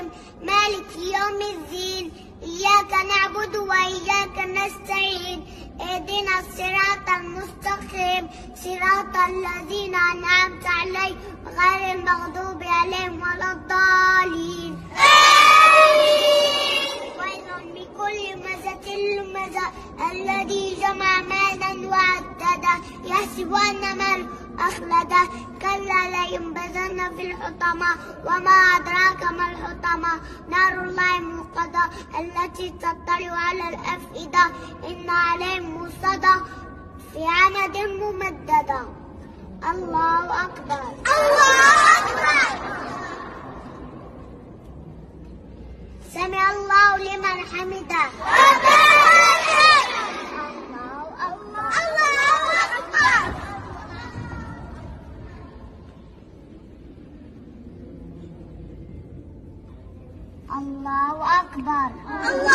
الرحيم. مالك يوم الدين. إياك نعبد وإياك نستعين. اهدنا الصراط المستقيم. صراط الذين أنعمت عليهم غير المغضوب عليهم ولا الضالين. ويل بكل مزة لمزة الذي جمع مالا وعدده يحسب أن ماله أخلده. لينبذن في الحطمة وما أدراك ما الحطمة. نار الله الموقدة التي تطلع على الأفئدة. إن عليهم موصدة في عمد ممددة. الله أكبر. الله أكبر. سمع الله لمن حمده. الله أكبر. الله